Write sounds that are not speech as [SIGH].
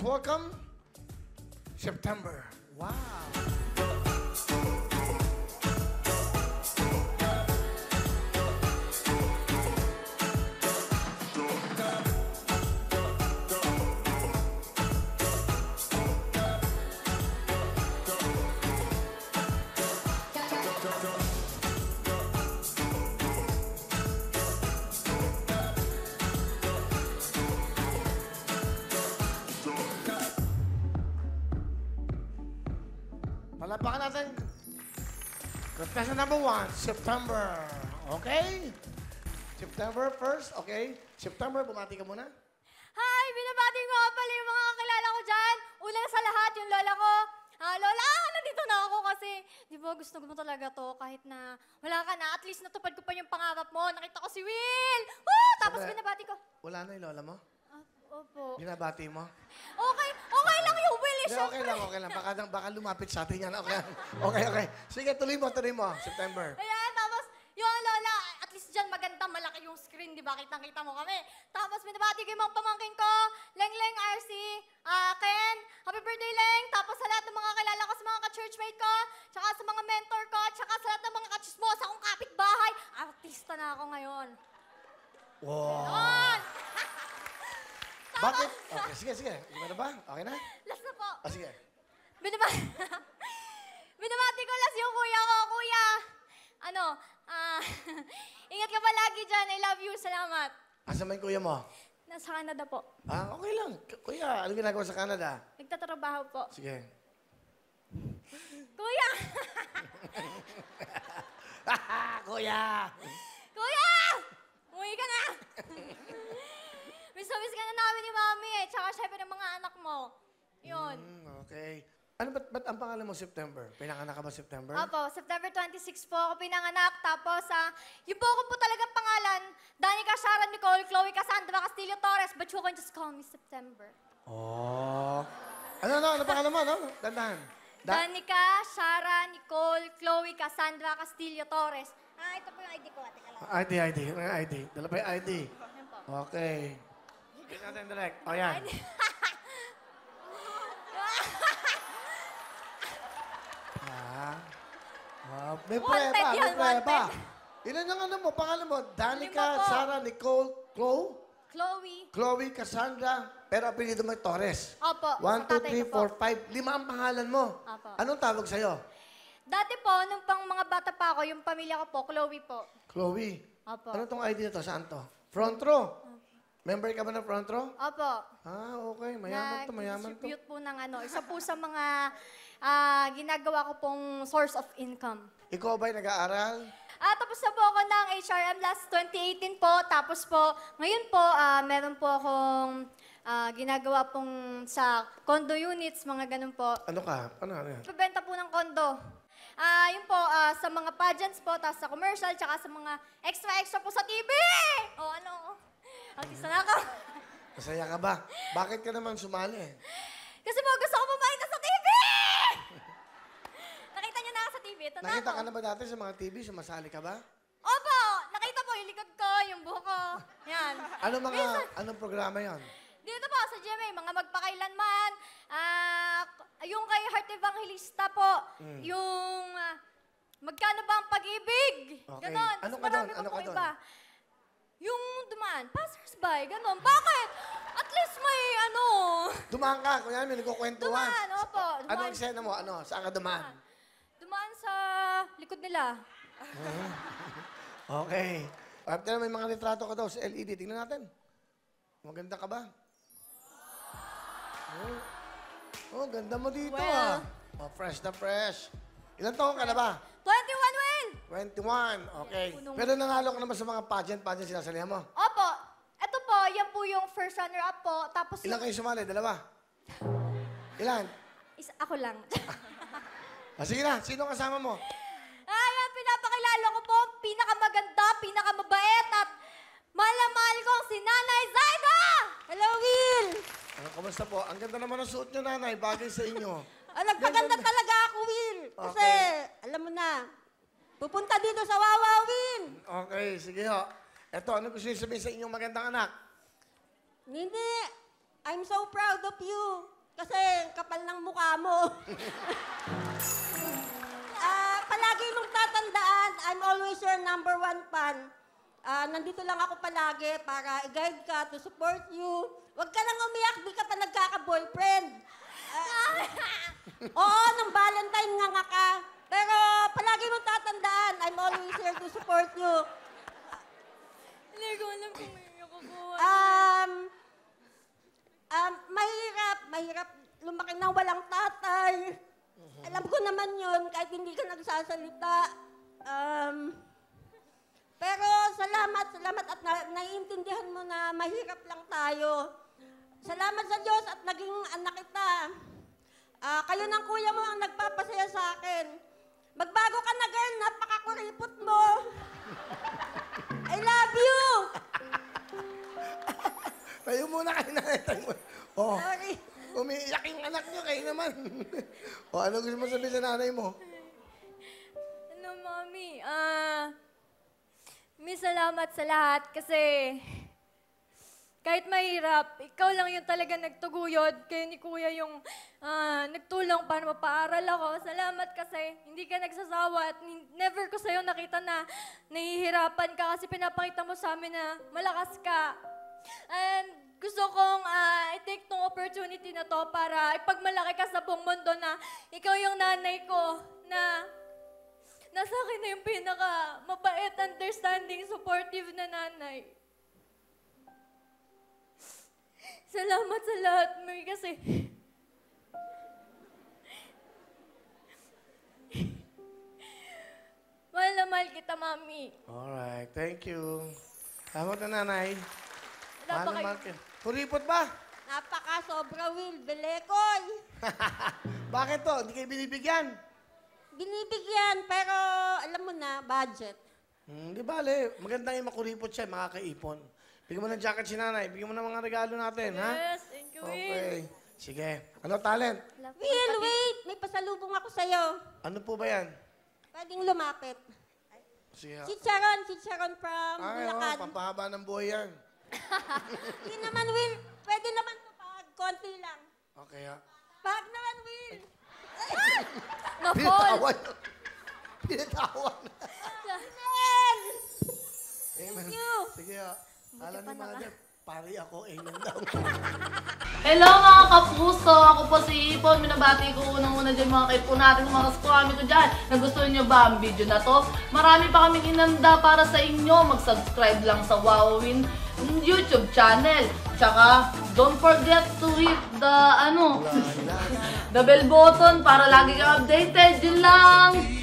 Welcome September. Wow. Palapakan natin. Contestant number one, September. Okay? September first, okay? September, bumati ka muna. Hi! Binabati ko nga pala yung mga kakilala ko dyan. Una sa lahat, yung lola ko. Ah, lola, ah, nandito na ako kasi, di ba, gusto ko talaga to kahit na wala ka na. At least natupad ko pa yung pangarap mo. Nakita ko si Will! Woo! Tapos Sandali. binabati ko. Wala na yung lola mo? Ah, opo. Binabati mo? Okay, Hindi, syempre. okay lang, okay lang. Baka, baka lumapit sa atin yan. Okay, okay, okay. Sige, tuloy mo, tuloy mo. September. Ayan, tapos yung lola, at least dyan maganda, malaki yung screen, di ba? Kitang-kita mo kami. Tapos binabati ko yung mga pamangkin ko, Leng Leng, RC, ah, Ken, happy birthday Leng, tapos sa lahat ng mga kilala ko, sa mga ka-churchmate ko, tsaka sa mga mentor ko, tsaka sa lahat ng mga kachismosa kong kapitbahay, artista na ako ngayon. Wow. [LAUGHS] Bakit? Okay, sige, sige. Iba na ba? Okay na? Last. Ah, sige. Binabati, [LAUGHS] binabati ko last yung kuya ko, kuya. Ano, ah, [LAUGHS] ingat ka palagi dyan, I love you, salamat. Asa may kuya mo? Nasa Canada po. Ah, okay lang. K- Kuya, ano ginagawa sa Canada? Nagtatrabaho po. Sige. Kuya! [LAUGHS] kuya! Kuya! Umuwi ka na! miss na miss ka na namin ni Mami eh. Tsaka syempre ng mga anak mo. Yun. Hmm, okay. Ano ba't, ba't ang pangalan mo September? Pinanganak ka ba September? Opo, September 26 po ako pinanganak. Tapos, ah, yung po ko po talagang pangalan, Danica Sharon Nicole, Chloe Cassandra Castillo Torres, but you can just call me September. Oh. Ano, ano, ano pangalan mo, ano? Dandahan. Da- Danica Shara Nicole Chloe Cassandra Castillo Torres. Ah, ito po yung ID ko. Teka lang. ID, ID. Ano yung ID? Dala pa yung ID. Yan po. Okay. Tingnan natin direct. O, yan. [LAUGHS] may Wanted prueba, may prueba. Ilan yung ano mo, pangalan mo? Danica, Lima po. Sarah, Nicole, Chloe, Chloe. Chloe, Cassandra, pero apelido mo Torres. Opo, One, sa two, tatay three, ko po. four, five. Lima ang pangalan mo. Opo. Anong tawag sa'yo? Dati po, nung pang mga bata pa ako, yung pamilya ko po, Chloe po. Chloe. Opo. Ano tong ID na to? Saan to? Front row. Member ka ba ng front row? Opo. Ah, okay. Mayaman to, mayaman to. Nag-distribute po ng ano, isa po sa mga ah, ginagawa ko pong source of income. Ikaw ba'y nag-aaral? Ah, tapos na po ako ng HRM last 2018 po. Tapos po, ngayon po, ah, meron po akong ah, ginagawa pong sa condo units, mga ganun po. Ano ka? Ano, ano yan? Pabenta po ng kondo. Ah, yun po, ah, sa mga pageants po, tapos sa commercial, tsaka sa mga extra-extra po sa TV! O ano, artista na ako. Masaya ka ba? Bakit ka naman sumali? Kasi po, gusto ko pumakita sa TV! nakita niyo na ako sa TV, ito na Nakita ako. ka na ba dati sa mga TV? Sumasali ka ba? Opo! Nakita po yung likod ko, yung buhok ko. Yan. Ano mga, anong programa yon? Dito po sa GMA, mga magpakailanman, ah, yung kay Heart Evangelista po, Hmm. yung ah, magkano ba ang pag-ibig? Okay. Ganon. Ano Tapos ka marami doon? pa Ano pong ka doon? iba. Yung dumaan, passers-by, ganon. Bakit? At least may ano, Dumaan ka, kunya may nagkukwentuhan. dumaan, opo. Anong Dumaan, eksena mo? Ano? Saan ka dumaan? Likod nila. [LAUGHS] Okay. After may mga litrato ka daw sa LED. Tingnan natin. Maganda ka ba? Oh, oh ganda mo dito Well. ah. Oh, fresh na fresh. Ilan taon ka na ba? 21 win! 21. Okay. Punong- Pero nanalo ka na ba sa mga pageant, pageant sinasalihan mo? Opo, eto po, yan po yung first runner-up po. Tapos Ilan yung, kayo sumali? Dalawa? Ilan? is, ako lang. Ah, sige na, sino kasama mo? Pinakamaganda, pinakamabait at mahal na mahal ko si Nanay Zaida! Hello, Will! Ano, kamusta po? Ang ganda naman ng suot nyo, nanay. Bagay sa inyo. [LAUGHS] Ah, nagpaganda talaga ako, Will. Kasi, Okay. alam mo na, pupunta dito sa Wawa, Will. Okay, sige ho. Eto, ano gusto niyo sabihin sa inyong magandang anak? Hindi. I'm so proud of you. Kasi kapal ng mukha mo. [LAUGHS] tatandaan, I'm always your number one fan. Ah, nandito lang ako palagi para i-guide ka, to support you. Huwag ka lang umiyak, di ka pa nagkaka-boyfriend. Ah, [LAUGHS] oo, nung Valentine nga nga ka. Pero palagi mong tatandaan, I'm always here to support you. Hindi ko alam kung may ako Um, um, mahirap, mahirap lumaki ng walang tatay. Alam ko naman yun, kahit hindi ka nagsasalita. Um, pero salamat, salamat at na, naiintindihan mo na mahirap lang tayo. Salamat sa Diyos at naging anak kita. Ah, kayo ng kuya mo ang nagpapasaya sa akin. Magbago ka na, girl. Napakakuripot mo. I love you. [LAUGHS] Tayo muna kayo na. Oh, Sorry. umiiyak yung anak niyo kayo naman. [LAUGHS] o, ano gusto mo sabihin sa nanay mo? Ah, may salamat sa lahat kasi kahit mahirap, ikaw lang yung talaga nagtuguyod. Kayo ni Kuya yung ah, nagtulong para mapaaral ako. Salamat kasi hindi ka nagsasawa at never ko sa'yo nakita na nahihirapan ka kasi pinapakita mo sa amin na malakas ka. And gusto kong ah, i-take tong opportunity na to para ipagmalaki ka sa buong mundo na ikaw yung nanay ko na nasa akin na yung pinaka mabait, understanding, supportive na nanay. Salamat sa lahat, May, kasi mahal na mahal kita, Mami. Alright, thank you. Tama na nanay. Wala Mahal ba na mahal ka. Kuripot ba? Napaka sobra, Will. Belekoy. [LAUGHS] Bakit to? Hindi kayo binibigyan? Binibigyan, pero mo na, budget. Hmm, di bale. Magandang yung makuripot siya, makakaipon. Bigyan mo ng jacket si nanay. Bigyan mo ng mga regalo natin, ha? Yes, thank you, Will. Okay. Sige. Ano talent? Po Will, wait! May pasalubong ako sa'yo. Ano po ba yan? Pwedeng lumapit. Sige. Chicharon, chicharon from Ay, oh, Bulacan. pampahaba ng buhay yan. [LAUGHS] Hindi naman, Will. Pwede naman to pag konti lang. Okay, ha? Pag naman, Will. Na-fall. Will! Amen. you. Sige, ha? Alam ni pa naka- mother, pari ako, amen daw. Hello mga kapuso! Ako po si Ipon. Minabati ko unang-una dyan mga kaipo natin, mga kaskwami ko dyan. Nagustuhan nyo ba ang video na to? Marami pa kaming inanda para sa inyo. Mag-subscribe lang sa Wowin YouTube channel. Tsaka, don't forget to hit the, ano, the bell button para lagi kang updated. Yun lang!